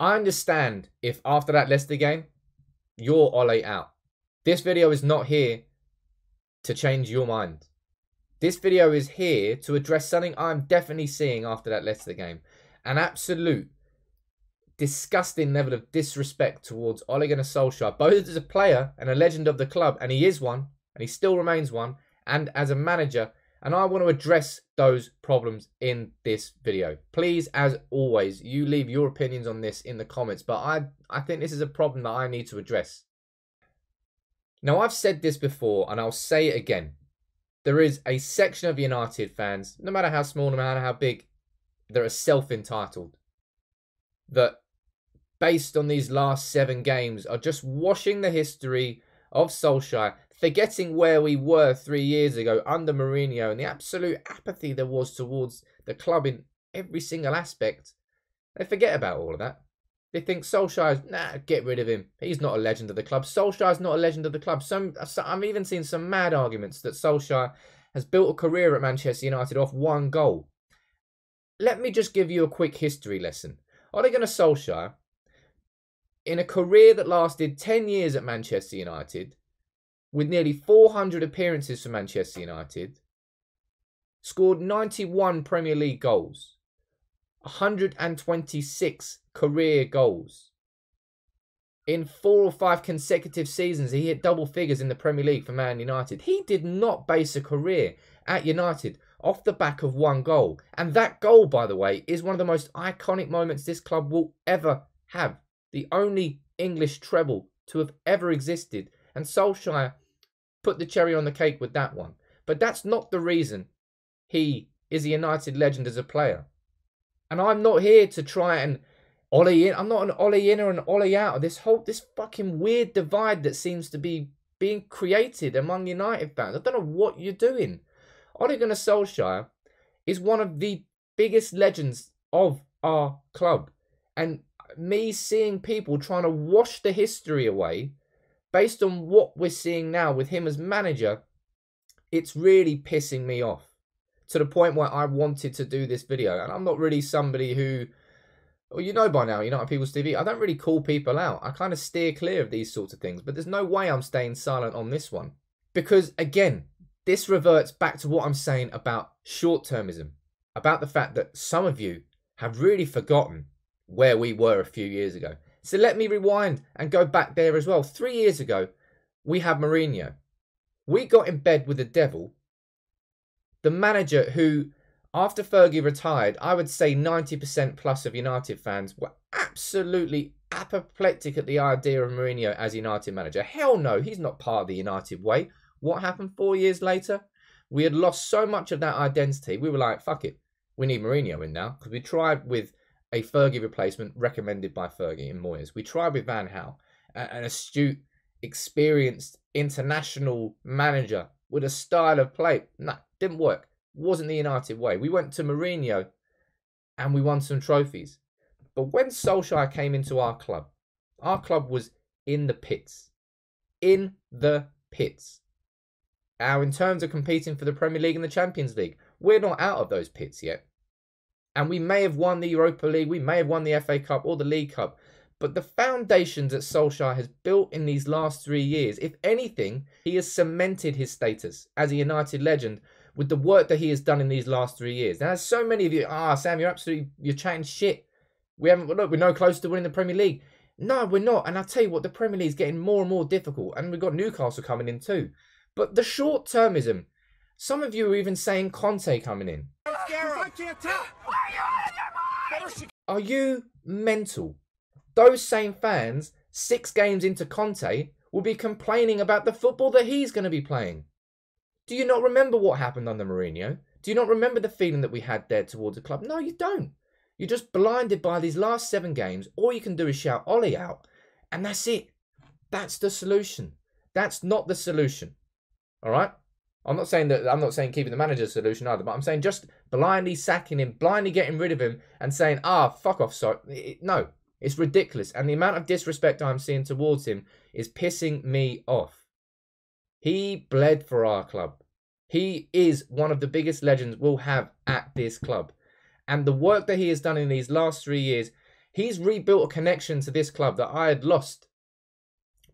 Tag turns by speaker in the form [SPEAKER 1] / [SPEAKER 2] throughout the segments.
[SPEAKER 1] I understand if after that Leicester game, you're Ole out. This video is not here to change your mind. This video is here to address something I'm definitely seeing after that Leicester game. An absolute disgusting level of disrespect towards Ole Gunnar Solskjaer, both as a player and a legend of the club, and he is one, and he still remains one, and as a manager. And I want to address those problems in this video. Please, as always, you leave your opinions on this in the comments, but I, I think this is a problem that I need to address. Now, I've said this before, and I'll say it again. There is a section of United fans, no matter how small, no matter how big, that are self entitled. That, based on these last seven games, are just washing the history of Solskjaer, forgetting where we were three years ago under Mourinho and the absolute apathy there was towards the club in every single aspect. They forget about all of that. They think Solskjaer's, nah, get rid of him. He's not a legend of the club. Solskjaer's not a legend of the club. Some, I'm even seeing some mad arguments that Solskjaer has built a career at Manchester United off one goal. Let me just give you a quick history lesson. Ole Gunnar Solskjaer, in a career that lasted 10 years at Manchester United, with nearly 400 appearances for Manchester United, scored 91 Premier League goals, 126 career goals. In four or five consecutive seasons, he hit double figures in the Premier League for Man United. He did not base a career at United off the back of one goal. And that goal, by the way, is one of the most iconic moments this club will ever have. The only English treble to have ever existed. And Solskjaer put the cherry on the cake with that one. But that's not the reason he is a United legend as a player. And I'm not here to try and Ole in. I'm not an Ole in or an Ole out. Of this whole this fucking weird divide that seems to be being created among United fans. I don't know what you're doing. Ole Gunnar Solskjaer is one of the biggest legends of our club. And me seeing people trying to wash the history away based on what we're seeing now with him as manager, it's really pissing me off to the point where I wanted to do this video. And I'm not really somebody who, well, you know by now, you know, on People's TV, I don't really call people out. I kind of steer clear of these sorts of things. But there's no way I'm staying silent on this one. Because again, this reverts back to what I'm saying about short termism, about the fact that some of you have really forgotten where we were a few years ago. So let me rewind and go back there as well. Three years ago, we had Mourinho. We got in bed with the devil the manager who, after Fergie retired, I would say 90% plus of United fans were absolutely apoplectic at the idea of Mourinho as United manager. Hell no, he's not part of the United way. What happened four years later? We had lost so much of that identity. We were like, fuck it, we need Mourinho in now because we tried with a Fergie replacement recommended by Fergie in Moyes. We tried with Van Gaal, an astute, experienced international manager with a style of play. No, didn't work. Wasn't the United way. We went to Mourinho and we won some trophies. But when Solskjaer came into our club, our club was in the pits. In the pits. Now, in terms of competing for the Premier League and the Champions League, we're not out of those pits yet. And we may have won the Europa League, we may have won the FA Cup or the League Cup, but the foundations that Solskjaer has built in these last three years, if anything, he has cemented his status as a United legend with the work that he has done in these last three years. Now, so many of you, ah, Sam, you're absolutely, you're chatting shit. We haven't, look, we're no closer to winning the Premier League. No, we're not. And I'll tell you what, the Premier League is getting more and more difficult. And we've got Newcastle coming in too. But the short termism, some of you are even saying Conte coming in. Are you mental? those same fans, six games into Conte, will be complaining about the football that he's going to be playing. Do you not remember what happened under Mourinho? Do you not remember the feeling that we had there towards the club? No, you don't. You're just blinded by these last seven games. All you can do is shout Ole out, and that's it. That's the solution. That's not the solution. All right. I'm not saying that I'm not saying keeping the manager solution either, but I'm saying just blindly sacking him, blindly getting rid of him, and saying, "Ah, fuck off." So no, it's ridiculous. And the amount of disrespect I'm seeing towards him is pissing me off. He bled for our club. He is one of the biggest legends we'll have at this club. And the work that he has done in these last three years, He's rebuilt a connection to this club that I had lost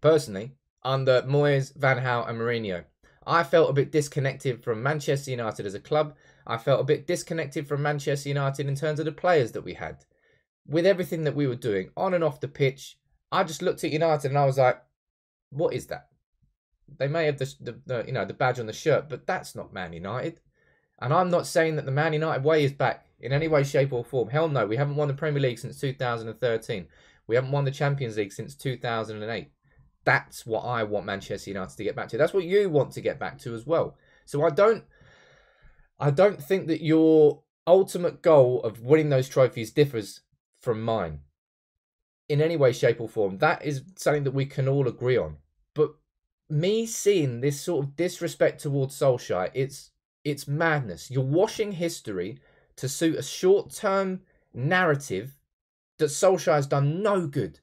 [SPEAKER 1] personally under Moyes, Van Gaal, and Mourinho. I felt a bit disconnected from Manchester United as a club. I felt a bit disconnected from Manchester United in terms of the players that we had. With everything that we were doing on and off the pitch, I just looked at United and I was like, what is that? They may have the, the, the, you know the badge on the shirt, but that's not Man United. And I'm not saying that the Man United way is back in any way, shape, or form. Hell no, we haven't won the Premier League since 2013. We haven't won the Champions League since 2008. That's what I want Manchester United to get back to. That's what you want to get back to as well. So I don't I don't think that your ultimate goal of winning those trophies differs from mine in any way, shape, or form. That is something that we can all agree on. But me seeing this sort of disrespect towards Solskjaer, it's it's madness. You're washing history to suit a short-term narrative that Solskjaer has done no good.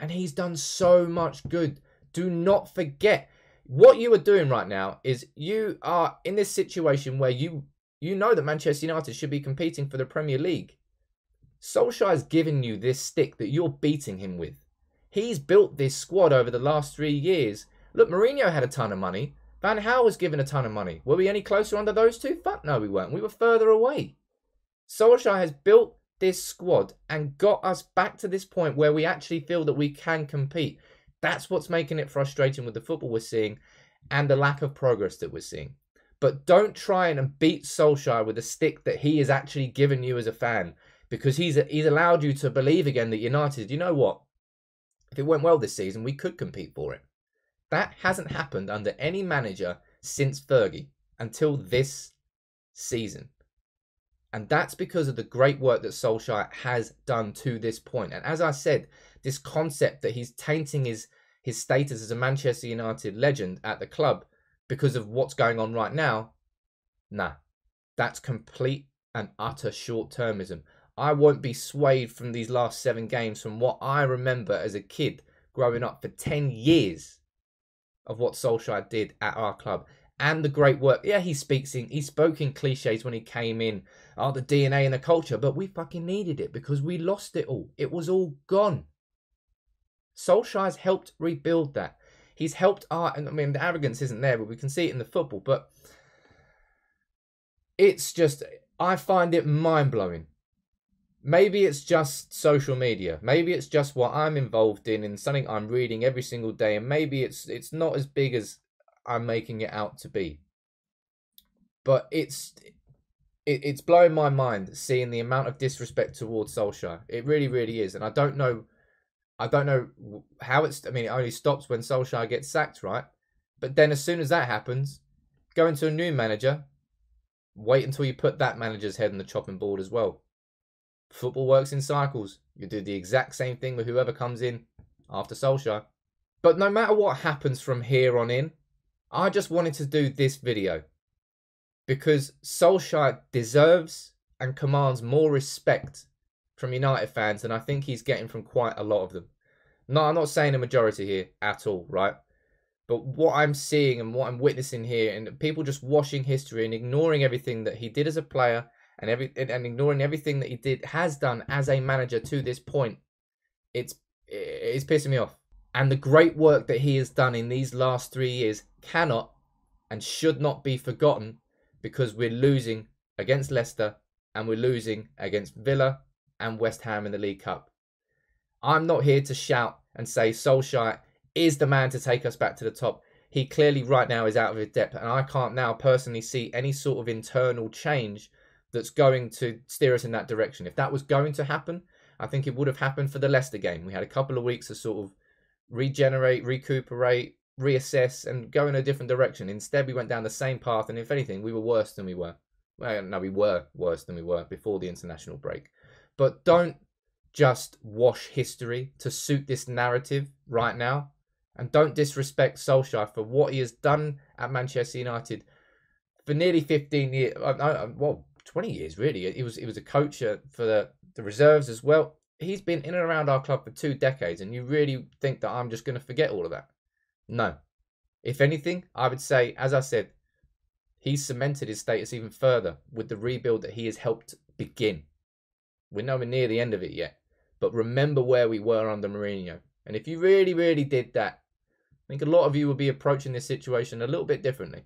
[SPEAKER 1] And he's done so much good. Do not forget what you are doing right now is you are in this situation where you you know that Manchester United should be competing for the Premier League. Solskjaer's given you this stick that you're beating him with. He's built this squad over the last three years. Look, Mourinho had a ton of money. Van Gaal was given a ton of money. Were we any closer under those two? Fuck no, we weren't. We were further away. Solskjaer has built this squad and got us back to this point where we actually feel that we can compete. That's what's making it frustrating with the football we're seeing and the lack of progress that we're seeing. But don't try and beat Solskjaer with a stick that he has actually given you as a fan because he's he's allowed you to believe again that United, you know what? If it went well this season, we could compete for it. That hasn't happened under any manager since Fergie until this season. And that's because of the great work that Solskjaer has done to this point. And as I said, this concept that he's tainting his his status as a Manchester United legend at the club because of what's going on right now, nah. That's complete and utter short termism. I won't be swayed from these last seven games from what I remember as a kid growing up for 10 years of what Solskjaer did at our club and the great work. Yeah, he speaks in, he spoke in cliches when he came in, oh, the DNA and the culture, but we fucking needed it because we lost it all. It was all gone. Solskjaer's helped rebuild that. He's helped our, and I mean, the arrogance isn't there, but we can see it in the football. But it's just, I find it mind blowing. Maybe it's just social media. Maybe it's just what I'm involved in and something I'm reading every single day, and maybe it's it's not as big as I'm making it out to be. But it's it, it's blowing my mind seeing the amount of disrespect towards Solskjaer. It really, really is, and I don't know I don't know how it's. I mean, it only stops when Solskjaer gets sacked, right? But then, as soon as that happens, go into a new manager. Wait until you put that manager's head on the chopping board as well. Football works in cycles. You do the exact same thing with whoever comes in after Solskjaer. But no matter what happens from here on in, I just wanted to do this video because Solskjaer deserves and commands more respect from United fans, than I think he's getting from quite a lot of them. No, I'm not saying a majority here at all, right? But what I'm seeing and what I'm witnessing here, and people just washing history and ignoring everything that he did as a player and every and ignoring everything that he did has done as a manager to this point, it's it's pissing me off. And the great work that he has done in these last three years cannot and should not be forgotten because we're losing against Leicester and we're losing against Villa and West Ham in the League Cup. I'm not here to shout and say Solskjaer is the man to take us back to the top. He clearly right now is out of his depth, and I can't now personally see any sort of internal change that's going to steer us in that direction. If that was going to happen, I think it would have happened for the Leicester game. We had a couple of weeks to sort of regenerate, recuperate, reassess, and go in a different direction. Instead, we went down the same path, and if anything, we were worse than we were. Well, no, we were worse than we were before the international break. But don't just wash history to suit this narrative right now. And don't disrespect Solskjaer for what he has done at Manchester United for nearly 15 years. Uh, uh, well, 20 years, really. He was, he was a coach for the, the reserves as well. He's been in and around our club for two decades. And you really think that I'm just going to forget all of that? No. If anything, I would say, as I said, he's cemented his status even further with the rebuild that he has helped begin. We're nowhere near the end of it yet. but remember where we were under Mourinho. And if you really, really did that, I think a lot of you will be approaching this situation a little bit differently.